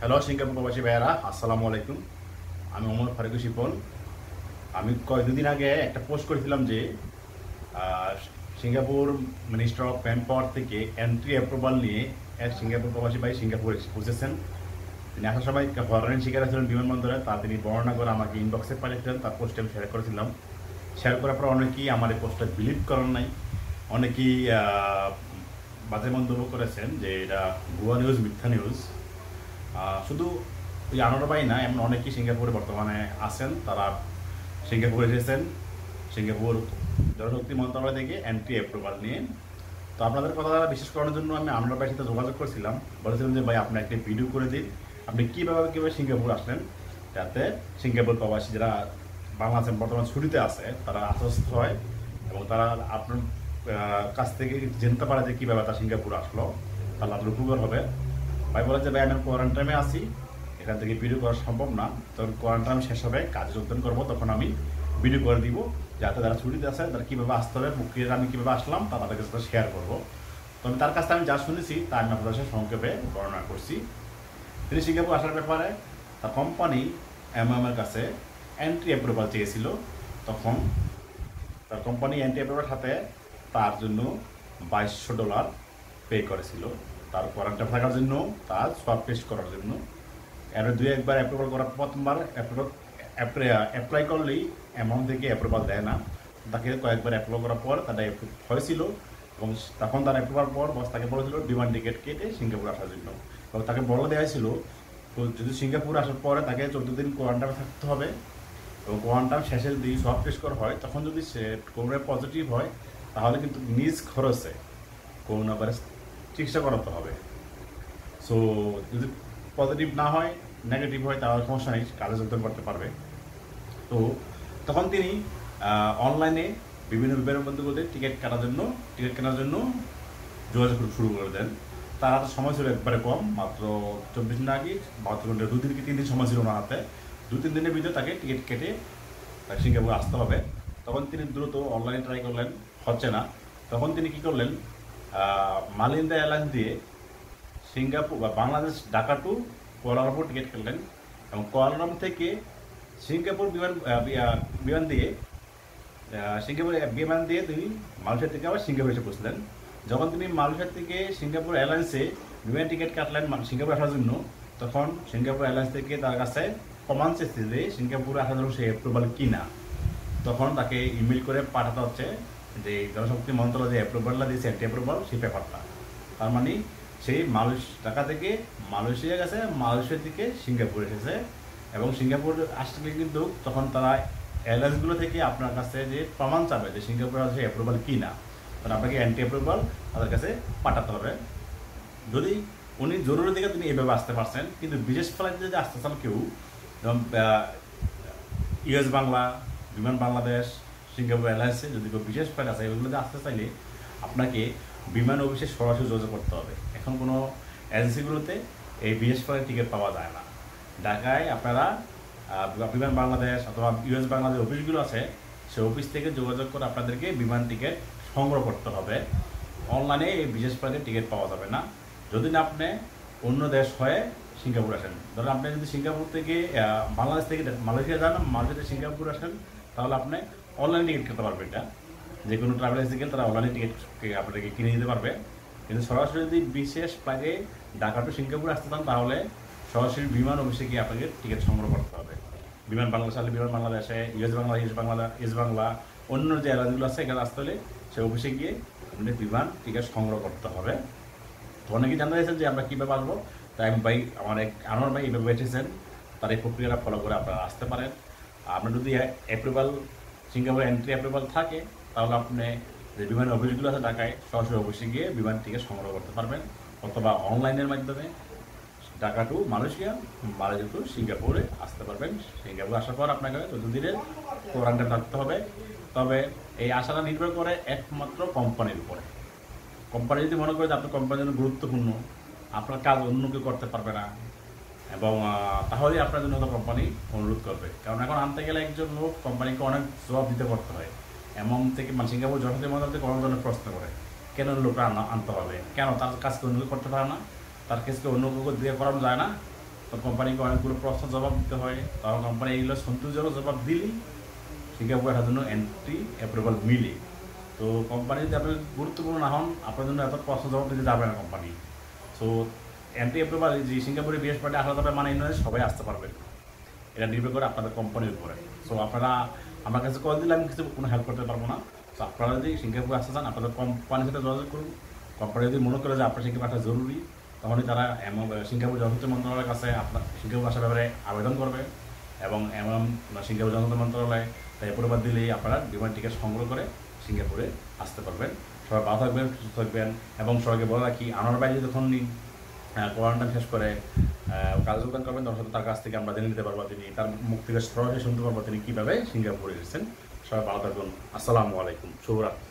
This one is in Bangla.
হ্যালো সিঙ্গাপুর প্রবাসী ভাইয়ারা, আসসালামু আলাইকুম। আমি মোহাম্মদ ফারুকু শিপন। আমি কয়েক দুদিন আগে একটা পোস্ট করেছিলাম যে Singapore minister of man power থেকে এন্ট্রি অ্যাপ্রুভাল নিয়ে এক সিঙ্গাপুর প্রবাসী ভাই সিঙ্গাপুর পৌঁছেছেন। তিনি আসার সময় হরানির শিকার ছিলেন বিমানবন্দরে। তা তিনি বর্ণনা করে আমাকে ইনবক্সে পাঠিয়েছিলেন, তার পোস্টে আমি শেয়ার করেছিলাম। শেয়ার করার পর অনেকেই আমার এই পোস্টটা বিলিভ করেন নাই। অনেকেই বাজে মন্তব্য করেছেন যে, এটা ভুয়া নিউজ মিথ্যা নিউজ শুধু ওই আনোয়ারবাই না, এমন অনেকেই সিঙ্গাপুরে বর্তমানে আছেন। তারা সিঙ্গাপুরে এসেছেন। সিঙ্গাপুর জনশক্তি মন্ত্রণালয় থেকে এন্ট্রি অ্যাপ্রুভাল নিয়ে। তো আপনাদের কথা বিশেষ করার জন্য আমি আনোয়ারবাইয়ের সাথে যোগাযোগ করেছিলাম। বলেছিলাম যে, ভাই, আপনি একটা ভিডিও করে দিন। আপনি কীভাবে কীভাবে সিঙ্গাপুর আসলেন? যাতে সিঙ্গাপুর প্রবাসী যারা বাংলাদেশের বর্তমান ছুটিতে আছে, তারা আশ্বস্ত হয় এবং তারা আপনার কাছ থেকে জানতে পারে যে কীভাবে তারা সিঙ্গাপুর আসলো। তাহলে তাদের উপকার হবে। ভাই বলে যে, ভাই, আমি কোয়ারেন্টাইনে আছি। এখান থেকে ভিডিও করা সম্ভব না। তখন কোয়ারেন্টাইন শেষ হবে, কাজে যোগদান করব, তখন আমি ভিডিও করে দিব। যাতে যারা ছুটিতে আছে, তারা কীভাবে আসতে হবে প্রক্রিয়া আমি কীভাবে আসলাম, তা তাদের কাছে শেয়ার করব। তো আমি তার কাছ আমি যা শুনেছি, তা আমি আপনাদের সাথে সংক্ষেপে বর্ণনা করছি। তিনি সিঙ্গাপুর আসার ব্যাপারে তার কোম্পানি এমএমের কাছে এন্ট্রি অ্যাপ্রুভাল চেয়েছিল। তখন তার কোম্পানি এন্ট্রি অ্যাপ্রুভাল হাতে তার জন্য বাইশশো ডলার পে করেছিল। তার কোয়ারেন্টাইন থাকার জন্য, তার সব টেস্ট করার জন্য। এর দুই একবার অ্যাপ্রুভাল করার প্রথমবার অ্যাপ্রুভাল অ্যাপ্লাই করলেই অ্যামাউন্ট থেকে অ্যাপ্রুভাল দেয় না। তাকে কয়েকবার অ্যাপ্লাই করার পর তাটা অ্যাপ্রুভ হয়েছিল এবং তখন তার অ্যাপ্রুভাল পর বস তাকে বলেছিল বিমান টিকিট কেটে সিঙ্গাপুর আসার জন্য। এবং তাকে বলে দেওয়া ছিল তো যদি সিঙ্গাপুর আসার পরে তাকে চোদ্দ দিন কোয়ারেন্টাইন থাকতে হবে এবং কোয়ারেন্টাইন শেষের দিন সব টেস্ট করা হয়, তখন যদি সে করোনা পজিটিভ হয়, তাহলে কিন্তু নিজ খরচে করোনা ভাইরাস চিকিৎসা করাতে হবে। সো যদি পজিটিভ না হয় নেগেটিভ হয়, তাহলে সমস্যা নেই, কাজে যোগদান করতে পারবে। তো, তখন তিনি অনলাইনে বিভিন্ন বিমানবন্দরগুলোতে টিকিট কাটার জন্য টিকিট কেনার জন্য যোগাযোগ শুরু করে দেন। তার হাতে সময় ছিল একবারে কম, মাত্র চব্বিশ দিন আগে বাহাত্তর ঘণ্টা দু দিন কি তিন দিন সময় ছিল ওনার হাতে। দু তিন দিনের ভিতরে তাকে টিকিট কেটে তাকে সিঙ্গাপুর আসতে হবে। তখন তিনি দ্রুত অনলাইনে ট্রাই করলেন, হচ্ছে না। তখন তিনি কি করলেন মালিন্দা এয়ারলাইন্স দিয়ে সিঙ্গাপুর বা Bangladesh, Dhaka to Kuala Lumpur ticket কাটলেন এবং কোয়ালালাম থেকে সিঙ্গাপুর বিমান বিমান দিয়ে সিঙ্গাপুর বিমান দিয়ে তিনি মালয়েশিয়া থেকে আবার সিঙ্গাপুর এসে পৌঁছলেন। যখন তিনি মালয়েশিয়া থেকে সিঙ্গাপুর এয়ারলাইন্সে বিমান টিকিট কাটলেন সিঙ্গাপুর আসার জন্য, তখন সিঙ্গাপুর এয়ারলাইন্স থেকে তার কাছে প্রমাণ চেয়েছে যে সিঙ্গাপুর আসার জন্য সে অ্যাপ্রুভাল কিনা। তখন তাকে ইমেল করে পাঠাতে হচ্ছে যে জনশক্তি মন্ত্রণালয় যে অ্যাপ্রুভালটা দিয়েছে একটি অ্যাপ্রুভাল সেই পেপারটা। তার মানে সেই মালয়েশ ঢাকা থেকে মালয়েশিয়া গেছে মালয়েশিয়া থেকে সিঙ্গাপুর এসেছে এবং সিঙ্গাপুর আসলে কিন্তু তখন তারা এয়ারলাইন্সগুলো থেকে আপনার কাছে যে প্রমাণ চাবে যে সিঙ্গাপুর আছে অ্যাপ্রুভাল কি না তখন আপনাকে অ্যান্টি অ্যাপ্রুভাল তাদের কাছে পাঠাতে হবে। যদি উনি জরুরি দিকে তিনি এইভাবে আসতে পারছেন, কিন্তু বিশেষ ফ্লাইটে যদি আসতে চান কেউ, যেমন ইউএস বাংলা, বিমান বাংলাদেশ সিঙ্গাপুর এয়ারলাইন্সে যদি কেউ বিশেষ ফ্লাইট আছে এগুলোতে আসতে চাইলে আপনাকে বিমান অফিসে সরাসরি যোগাযোগ করতে হবে। এখন কোনো এজেন্সিগুলোতে এই বিশেষ ফ্লাইট টিকিট পাওয়া যায় না। ঢাকায় আপনারা বিমান বাংলাদেশ অথবা ইউএস বাংলাদেশ অফিসগুলো আছে সেই অফিস থেকে যোগাযোগ করে আপনাদেরকে বিমান টিকিট সংগ্রহ করতে হবে। অনলাইনে এই বিশেষ ফ্লাইটের টিকিট পাওয়া যাবে না। যদি না আপনি অন্য দেশ হয়ে সিঙ্গাপুর আসেন, ধরুন আপনি যদি সিঙ্গাপুর থেকে বাংলাদেশ থেকে, মালয়েশিয়া যান মালয়েশিয়া সিঙ্গাপুর আসেন, তাহলে আপনি অনলাইন টিকিট করতে পারবেন এটা। যে কোনো ট্রাভেল এজেন্সি গেলে তারা অনলাইনে টিকিট আপনাদেরকে কিনে দিতে পারবে। কিন্তু সরাসরি যদি বিশেষ ফ্লাইটে ঢাকা টু সিঙ্গাপুর আসতে চান, তাহলে সরাসরি বিমান অফিসে গিয়ে আপনাকে টিকিট সংগ্রহ করতে হবে। বিমান বাংলাদেশ আসলে বিমান বাংলাদেশে US Bangla US Bangla US Bangla, অন্য যে এয়ারলাইনগুলো আছে, এখানে আসতে হলে সে অফিসে গিয়ে আপনি বিমান টিকিট সংগ্রহ করতে হবে। তো অনেকেই জানতে চাইছেন যে আমরা কীভাবে আসব? তাই আমি ভাই, আমার এক আমার ভাই এইভাবে এসেছেন তার এই প্রক্রিয়াটা ফলো করে আপনারা আসতে পারেন। আপনার যদি অ্যাপ্রুভাল সিঙ্গাপুর এন্ট্রি অ্যাপ্রুভাল থাকে, তাহলে আপনি যে বিমান অফিসগুলো আছে ঢাকায়, সরাসরি অফিসে গিয়ে বিমান টিকিট সংগ্রহ করতে পারবেন। অথবা অনলাইনের মাধ্যমে Dhaka to Malaysia Malaysia to সিঙ্গাপুরে আসতে পারবেন। সিঙ্গাপুর আসার পর আপনাকে চোদ্দ দিনের কোয়ারেন্টাইন থাকতে হবে। তবে এই আশাটা নির্ভর করে একমাত্র কোম্পানির উপরে। কোম্পানি যদি মনে করে যে আপনার কোম্পানির জন্য গুরুত্বপূর্ণ, আপনার কাজ অন্য কেউ করতে পারবে না এবং আহ, তাহলেই আপনার জন্য তো কোম্পানি অনুরোধ করবে। কারণ এখন আনতে গেলে একজন লোক কোম্পানিকে অনেক জবাব দিতে করতে হয়। এমন থেকে মানে সিঙ্গাপুর জনতা মন্ত্রণালয় থেকে অনেক ধরনের প্রশ্ন করে। কেন লোকটা আনা- আনতে হবে? কেন তার কাজকে অন্য করতে পারে না? তার কাজকে অন্য কেউ দিয়ে করানো যায় না? তো কোম্পানিকে অনেকগুলো প্রশ্ন জবাব দিতে হয়। কারণ কোম্পানি এগুলো সন্তোষজনক জবাব দিলেই সিঙ্গাপুরে আসার জন্য এন্ট্রি অ্যাপ্রুভাল মিলে। তো কোম্পানি যদি আপনি গুরুত্বপূর্ণ না হন আপনার জন্য এত প্রশ্ন জবাব দিতে যাবে না কোম্পানি সো এন্ট্রি অ্যাপ্রুভাল যে সিঙ্গাপুরে বিএস পার্টি যাবে মানে সবাই আসতে পারবে। এটা নির্ভর করে আপনাদের কোম্পানির উপরে। সো আপনারা আমার কাছে কল দিলে আমি কিছু কোনো হেল্প করতে পারব না। তো আপনারা যদি সিঙ্গাপুর আসতে চান, আপনাদের কোম্পানির সাথে যোগাযোগ করুন। কোম্পানি যদি মনে করে যে আপনার সিঙ্গাপুর আসা জরুরি, তখনই তারা সিঙ্গাপুর জনস্বাস্থ্য মন্ত্রণালয়ের কাছে আপনার সিঙ্গাপুর আসার ব্যাপারে আবেদন করবে এবং এমন সিঙ্গাপুর জনস্বাস্থ্য মন্ত্রণালয় তাই প্রবাদ দিলেই আপনারা বিমান টিকিট সংগ্রহ করে সিঙ্গাপুরে আসতে পারবেন। সবাই ভালো থাকবেন, সুস্থ থাকবেন এবং সবাইকে বলে রাখি, আনার বাইরে যখন কোয়ারেন্টাইন শেষ করে কাজ যোগদান করবেন তখন সাথে তার কাছ থেকে আমরা জেনে নিতে পারব তিনি, তার মুখ থেকে সরাসরি শুনতে পারব তিনি কীভাবে সিঙ্গাপুরে এসেছেন। সবাই ভালো থাকুন। আসসালামু আলাইকুম। শুভরাত্রি।